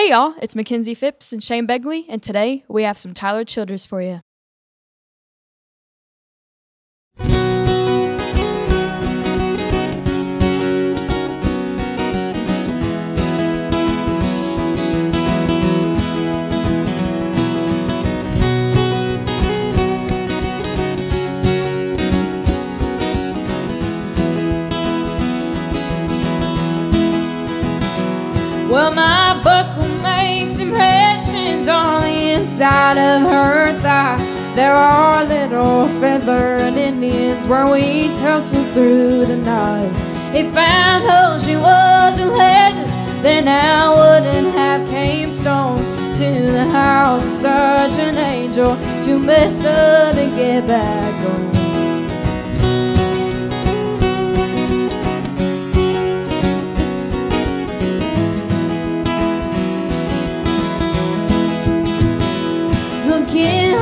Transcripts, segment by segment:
Hey y'all, it's Makenzie Phipps and Shane Begley, and today we have some Tyler Childers for you. Well, my inside of her thigh. There are little feathered Indians where we tussle through the night. If I know she was religious, then I wouldn't have came stone to the house of such an angel to mess up and get back home. In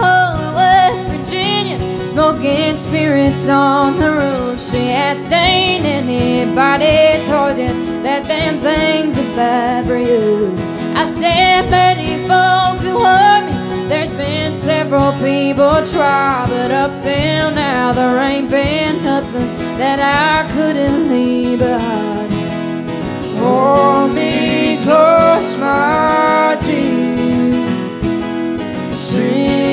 West Virginia, smoking spirits on the roof. She asked, Ain't anybody told you that them things are bad for you? I said, Many folks who hurt me. There's been several people try, but up till now there ain't been nothing that I couldn't leave behind. Hold me close, my dear. Sing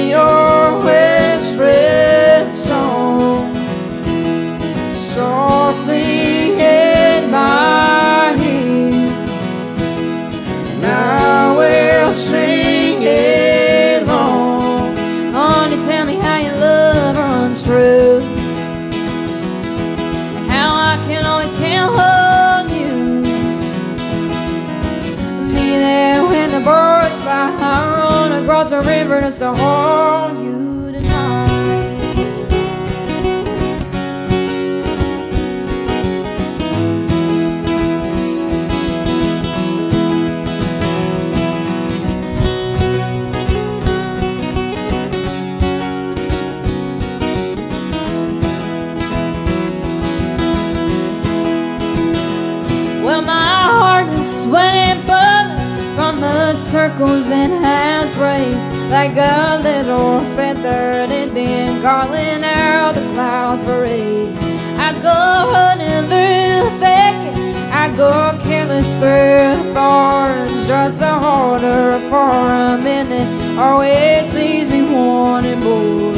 like a little feathered Indian calling out the clouds for aid. I go running through thicket, I go careless through thorns, just hold her for a minute, always leaves me wanting more.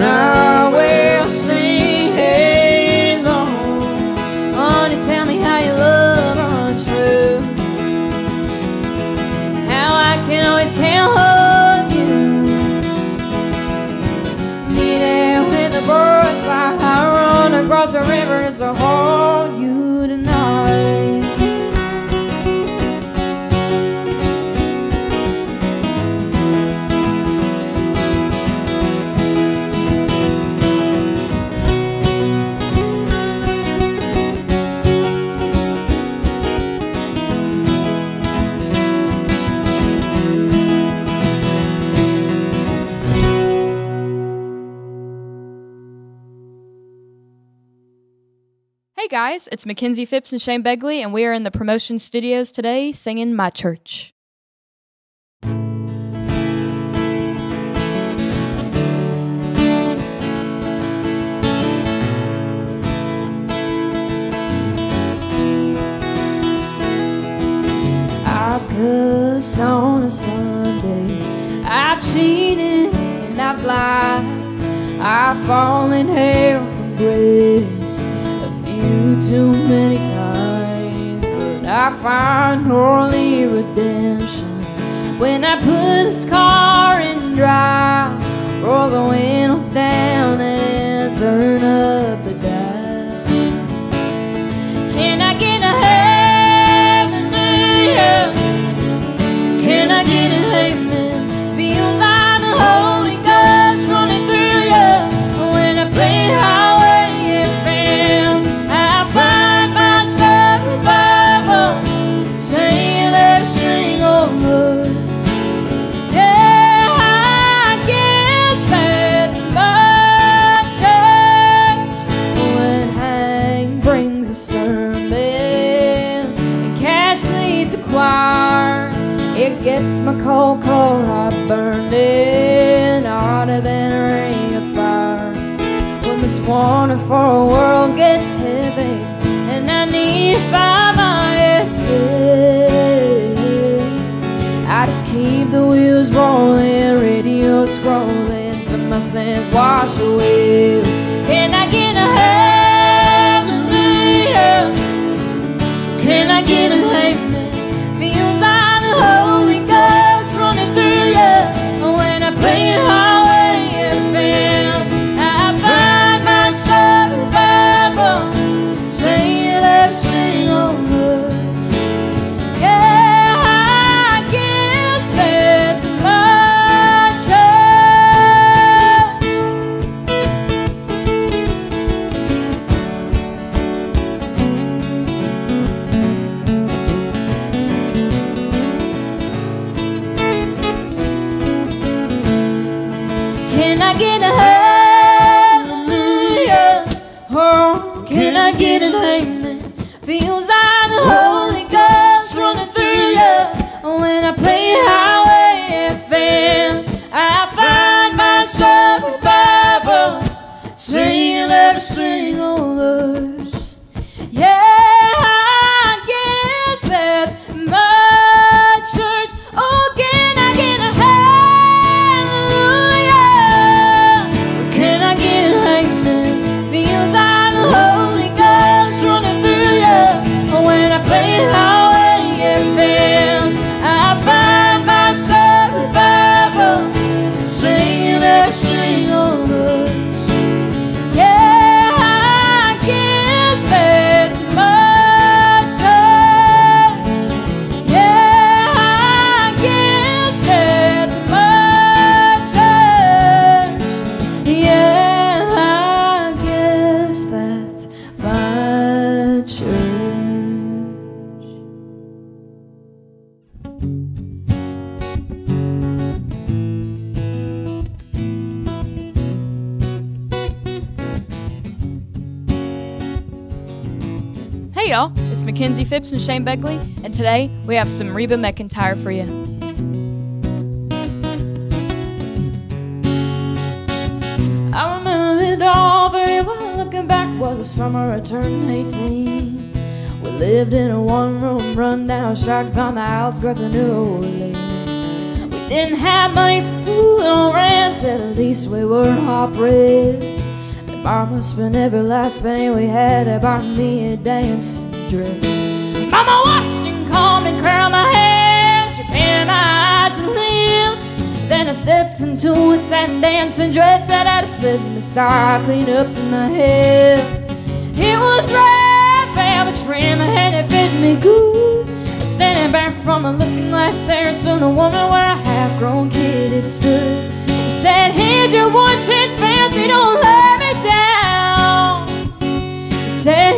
And Guys, it's Makenzie Phipps and Shane Begley, and we are in the ProMotion studios today singing My Church. I've cussed on a Sunday. I've cheated and I've lied. I've fallen hell from grace few too many times. But I find only redemption when I put a car in drive. Roll the windows down and turn up the dial. Can I get Gets my cold, cold heart burning harder than a ring of fire. When this wonderful world gets heavy and I need find my escape, I just keep the wheels rolling, radio scrolling, so my sins wash away. Can I amen? Feels Makenzie Phipps and Shane Begley, and today we have some Reba McEntire for you. I remember it all very well. Looking back, was the summer I turned 18. We lived in a one room, rundown shack shotgun, the outskirts of New Orleans. We didn't have money food or rent, at least we were hot ribs. Mama spent every last penny we had to buy me a dancing dress. Mama washed and combed and curled my hair, she painted my eyes and lips. Then I stepped into a satin dancing dress that I had slid aside, clean up to my hip. It was red velvet trim and it fit me good. Standing back from a looking glass there, soon a woman where a half-grown kid had stood. He said, "Here's your one chance, fancy, don't let me down." He said, "Here's your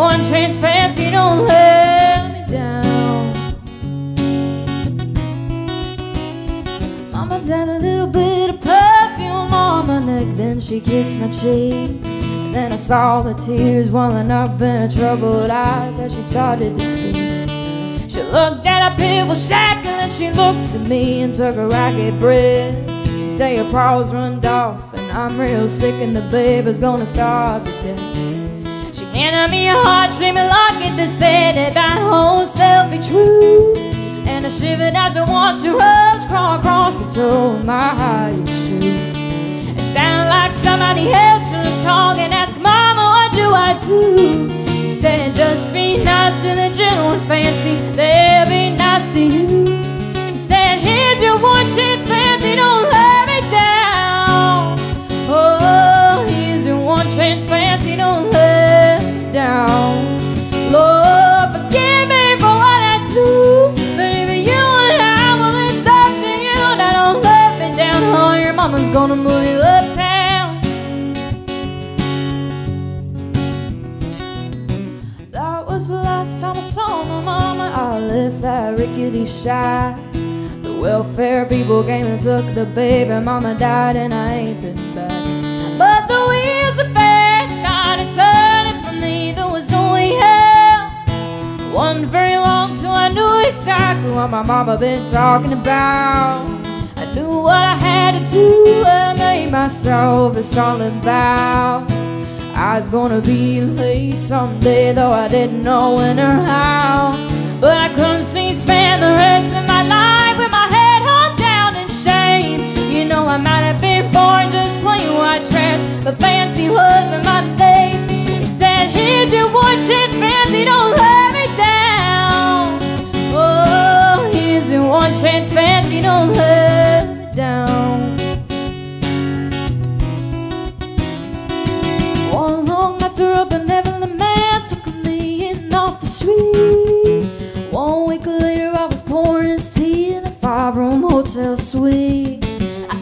one fancy, don't let me down." Mama had a little bit of perfume on my neck, then she kissed my cheek. And then I saw the tears welling up in her troubled eyes as she started to speak. She looked at a people shack and then she looked at me and took a ragged breath. Say your paws run off and I'm real sick and the baby's gonna starve to death. She handed me a heart shaped locket that said that that whole self be true. And I shivered as I watched the roads crawl across the toe of my hired shoe. It sounded like somebody else was talking. Ask Mama, what do I do? She said, just be nice to the and fancy. They'll be nice to you. He said, here's your one chance, fancy. Gonna move you uptown. That was the last time I saw my mama. I left that rickety shack. The welfare people came and took the baby. Mama died and I ain't been back. But the wheels of fate started turning for me. There was no way out. Wasn't very long till I knew exactly what my mama been talking about. I knew what I had to do. I made myself a solid vow. I was gonna be late someday, though I didn't know when or how. But I couldn't see spend five-room hotel suite. I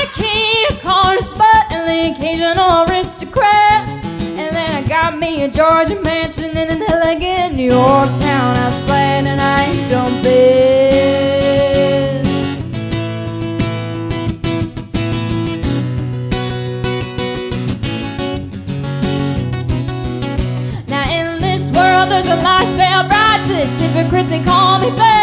the key, called a spot, and the occasional aristocrat. And then I got me a Georgia mansion in an elegant New York townhouse flat, and I done bed. Now in this world there's a lot of self-righteous hypocrites they call me bad.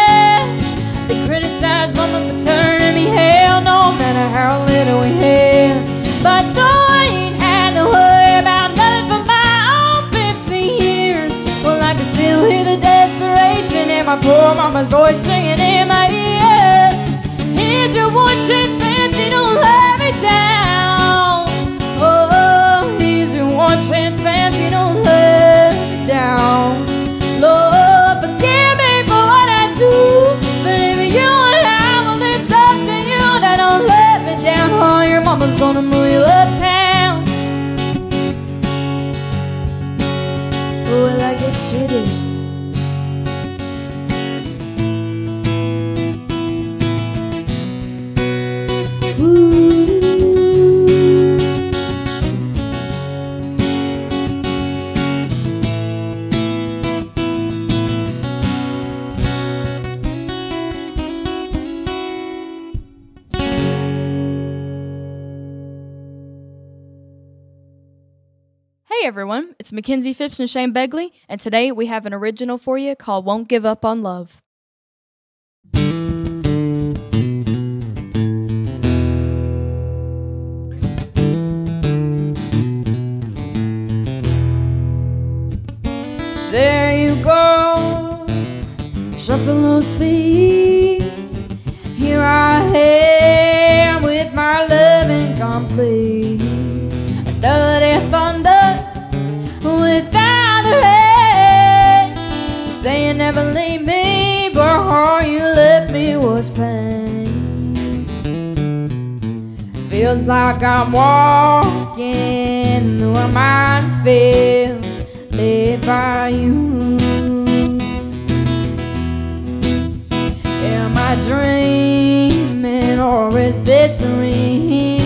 Mama for turning me hell, no matter how little we have. But though I ain't had to worry about nothing for my own 15 years, well I can still hear the desperation in my poor mama's voice singing in my ears. Hey everyone, it's Makenzie Phipps and Shane Begley, and today we have an original for you called Won't Give Up on Love. There you go, shuffle those feet. Here I am with my. Dirty thunder without a head. You say never leave me, but all you left me was pain. Feels like I'm walking through a minefield led by you. Am I dreaming or is this real?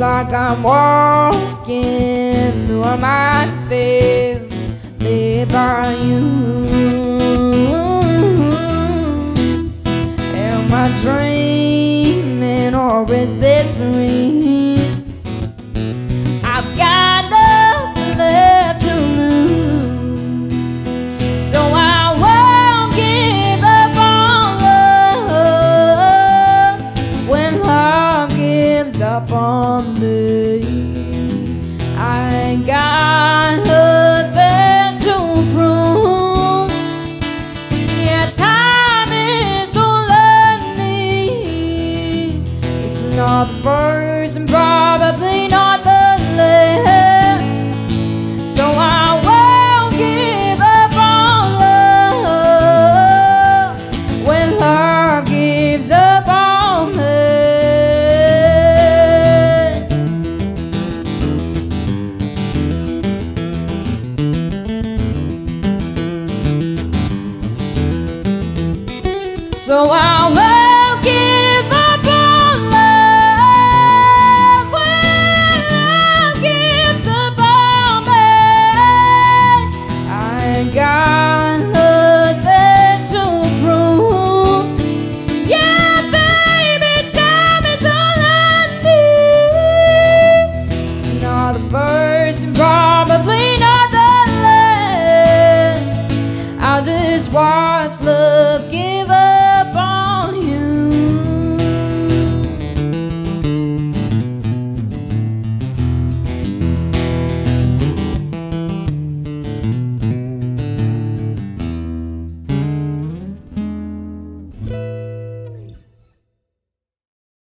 Like I'm walking through a minefield led by you. Am I dreaming or is this real?